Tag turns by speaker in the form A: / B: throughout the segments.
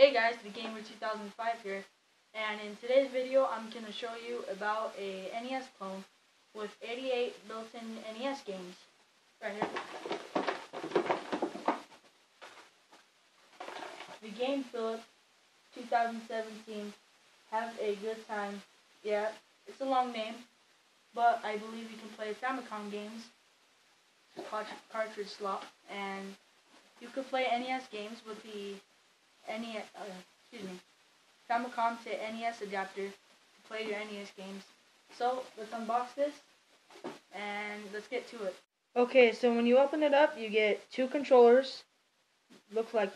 A: Hey guys, the Gamer 2005 here, and in today's video I'm going to show you about a NES clone with 88 built-in NES games, right here. The Game Philip 2017, Have a Good Time, yeah, it's a long name, but I believe you can play Famicom games, cartridge slot, and you could play NES games with the NES, uh, excuse me, Famicom to NES adapter to play your NES games. So let's unbox this and let's get to it. Okay, so when you open it up, you get two controllers. Look like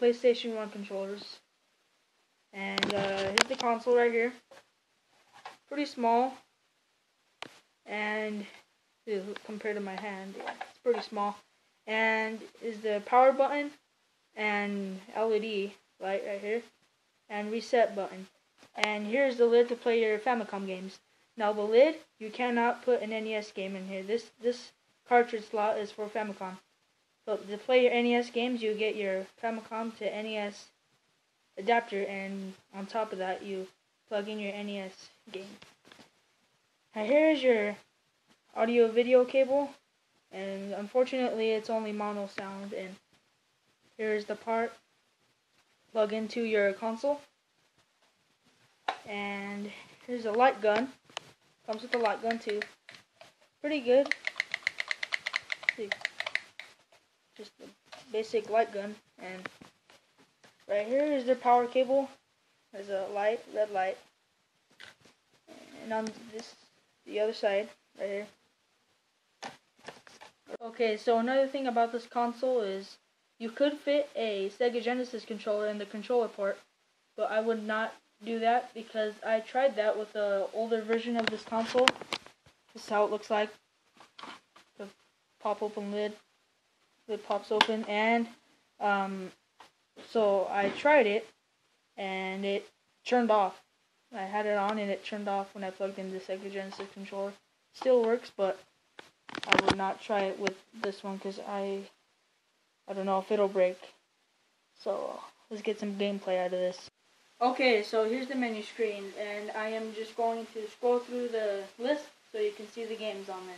A: PlayStation 1 controllers. And uh, here's the console right here. Pretty small. And compared to my hand, yeah, it's pretty small. And is the power button and LED light right here and reset button. And here's the lid to play your Famicom games. Now the lid, you cannot put an NES game in here. This this cartridge slot is for Famicom. So to play your NES games, you get your Famicom to NES adapter, and on top of that, you plug in your NES game. Now here is your audio video cable, and unfortunately, it's only mono sound. And here's the part plug into your console. And here's a light gun. Comes with a light gun too. Pretty good. See, Just a basic light gun. And right here is the power cable. There's a light, red light. And on this, the other side, right here. Okay, so another thing about this console is you could fit a Sega Genesis controller in the controller port, but I would not do that because I tried that with the older version of this console. This is how it looks like. The pop open lid. Lid pops open and um, so I tried it and it turned off. I had it on and it turned off when I plugged in the Sega Genesis controller. Still works, but I would not try it with this one because I I don't know if it'll break. So let's get some gameplay out of this. Okay, so here's the menu screen, and I am just going to scroll through the list so you can see the games on there.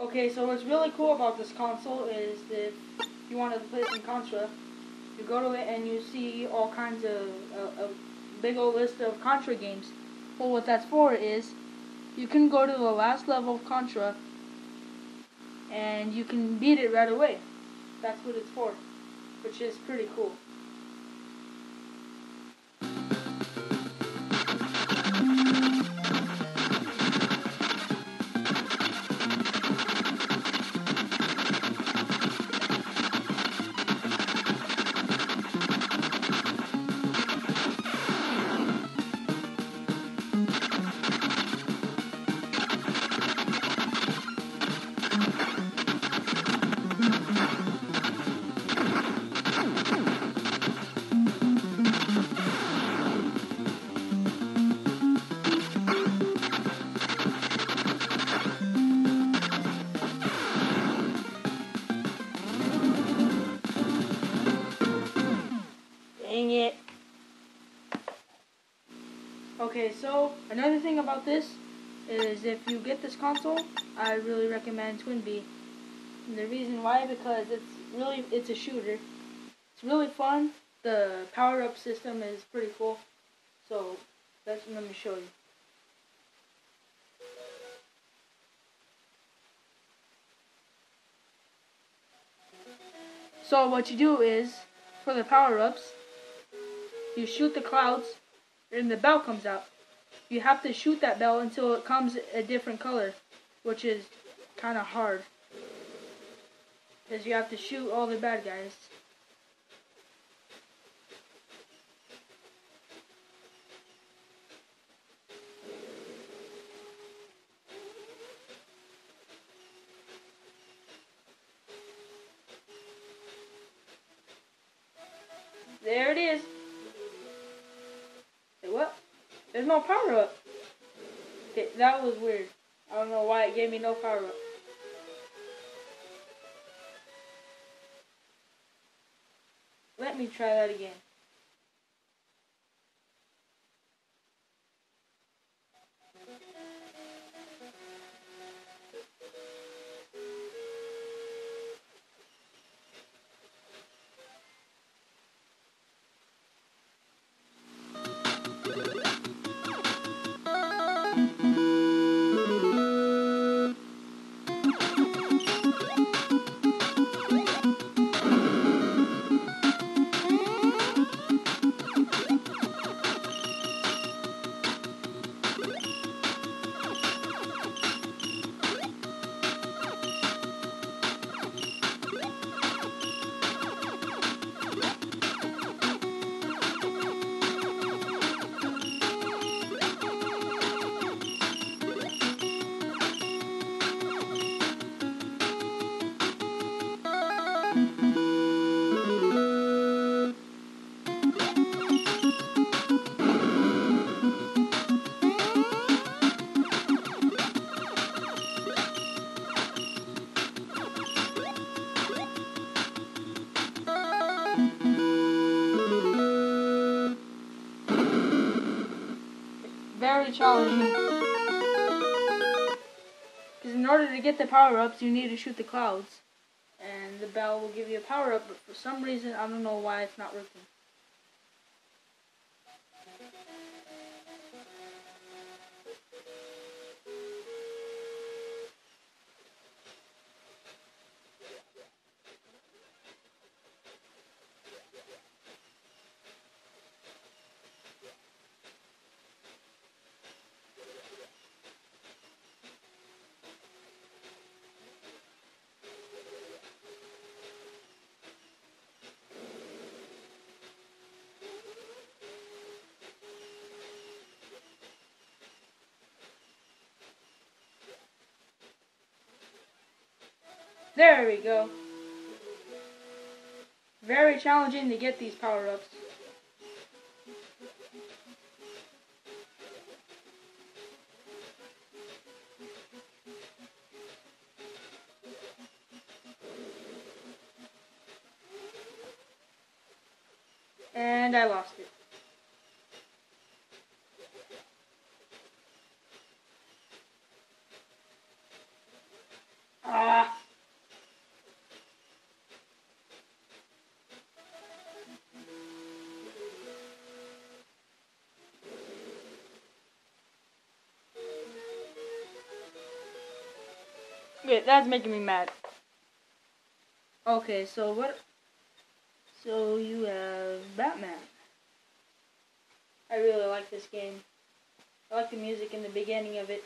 A: Okay, so what's really cool about this console is that if you want to play some Contra, you go to it and you see all kinds of a, a big old list of Contra games. Well, what that's for is you can go to the last level of Contra and you can beat it right away. That's what it's for, which is pretty cool. Okay, so another thing about this is if you get this console, I really recommend Twin Bee. And the reason why because it's really it's a shooter. It's really fun. The power up system is pretty cool. So let's let me show you. So what you do is for the power ups, you shoot the clouds and the bell comes out. You have to shoot that bell until it comes a different color, which is kind of hard. Because you have to shoot all the bad guys. There it is. There's no power up. That was weird. I don't know why it gave me no power up. Let me try that again. Because in order to get the power-ups, you need to shoot the clouds. And the bell will give you a power-up, but for some reason, I don't know why it's not working. There we go. Very challenging to get these power-ups. And I lost it. Okay, that's making me mad. Okay, so what? So you have Batman. I really like this game. I like the music in the beginning of it.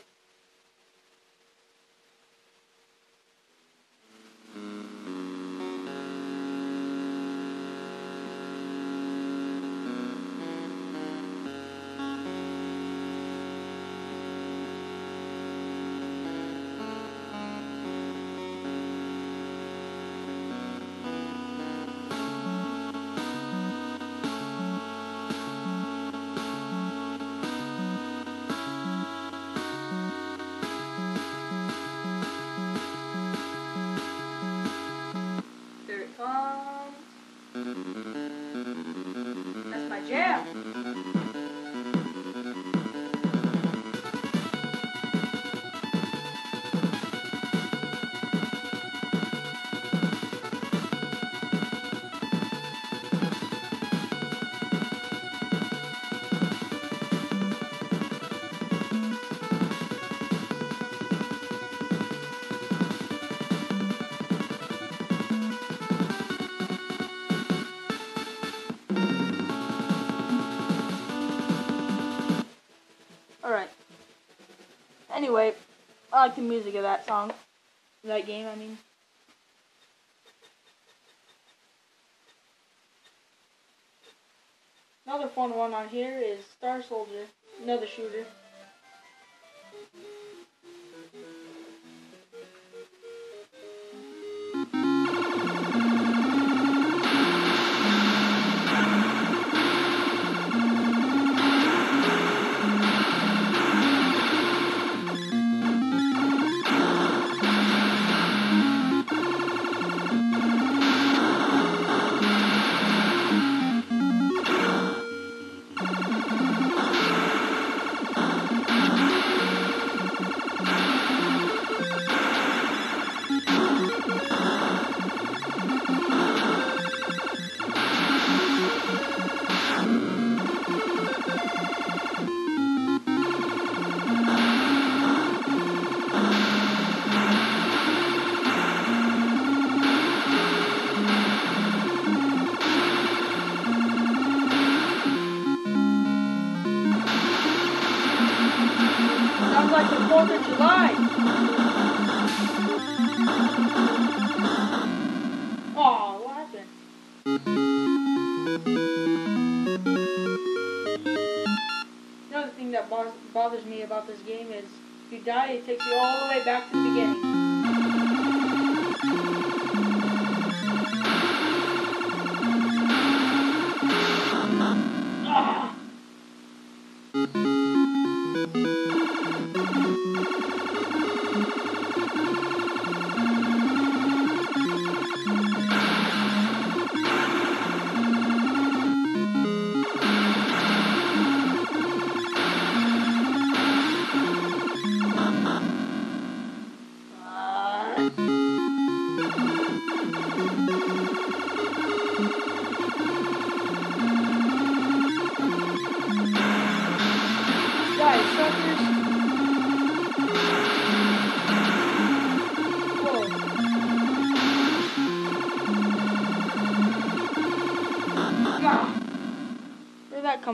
A: Anyway, I like the music of that song. That game, I mean. Another fun one on here is Star Soldier, another shooter.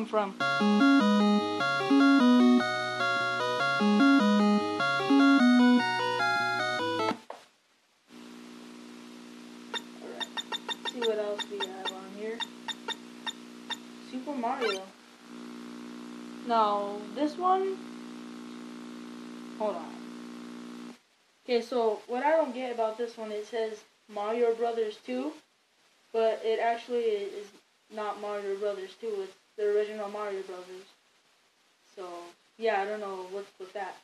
A: Come from? See what else we have on here. Super Mario. No, this one. Hold on. Okay, so what I don't get about this one, it says Mario Brothers 2, but it actually is not Mario Brothers 2. It's the original Mario Brothers. So yeah, I don't know what's with that.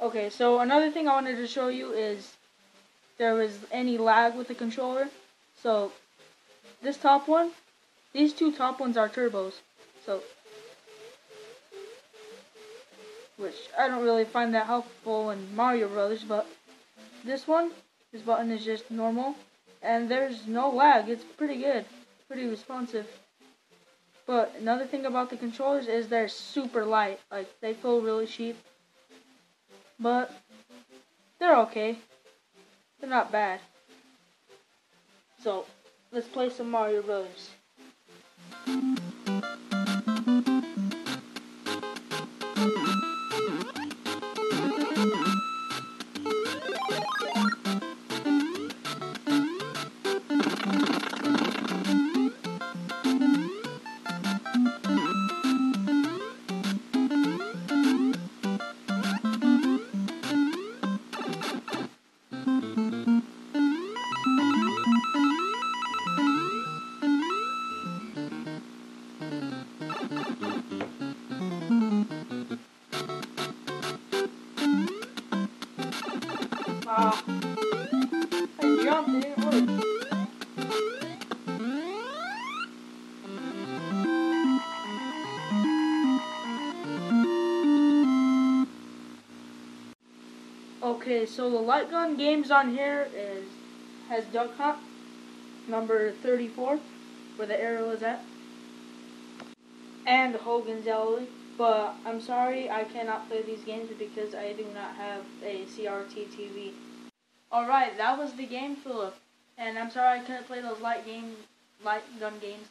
A: Okay, so another thing I wanted to show you is there was any lag with the controller. So this top one, these two top ones are turbos. So which I don't really find that helpful in Mario Brothers, but this one, this button is just normal and there's no lag. It's pretty good, pretty responsive. But another thing about the controllers is they're super light. Like they feel really cheap. But they're okay. They're not bad. So, let's play some Mario Brothers. So the light gun games on here is has Duck Hunt number 34, where the arrow is at, and Hogan's Alley. But I'm sorry, I cannot play these games because I do not have a CRT TV. Alright, that was the game, Philip. And I'm sorry I couldn't play those light game, light gun games.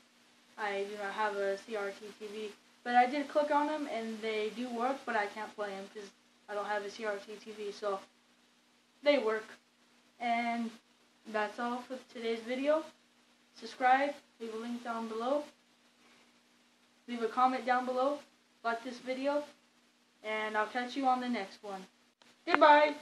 A: I do not have a CRT TV. But I did click on them and they do work, but I can't play them because I don't have a CRT TV. So they work. And that's all for today's video. Subscribe, leave a link down below. Leave a comment down below. Like this video. And I'll catch you on the next one. Goodbye.